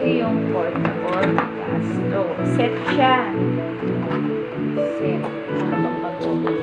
Ito yung portable gas stove. Set siya. Set. Ano?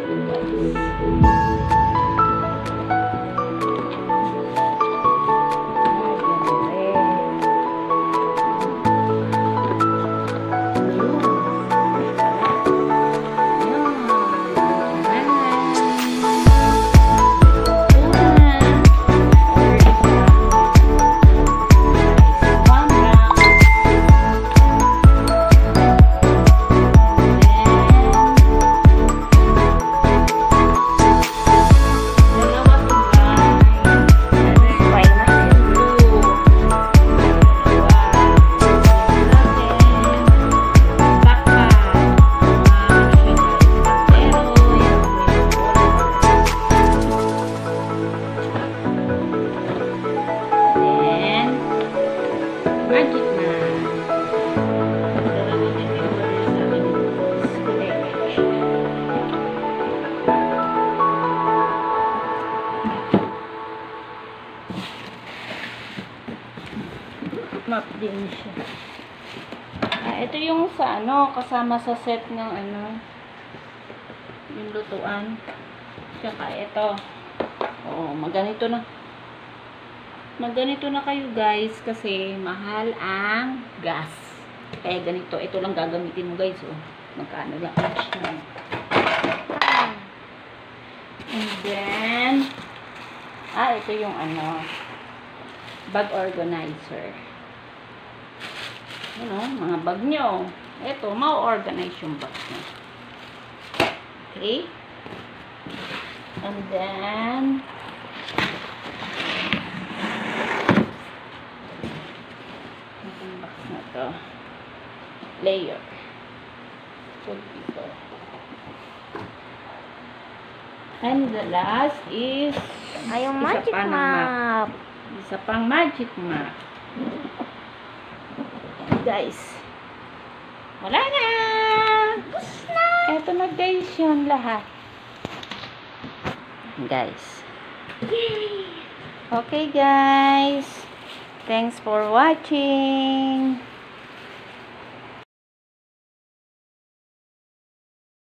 Map din siya. Ah, ito yung sa ano, kasama sa set ng ano, yung lutuan. Tsaka ito. Oo, maganito na. Maganito na kayo guys kasi mahal ang gas. Kaya ganito, ito lang gagamitin mo guys. Oh. Magkano lang. And then, ah, ito yung ano, bag organizer. Ano, mga bag nyo. Ito, ma-organize yung bag nyo. Okay? And then, itong box na to. Layer. Put dito. And the last is Ay, yung magic map. Isa pang magic map. Guys. Wala na! Na! Eto na guys yun lahat. Guys. Okay guys. Thanks for watching.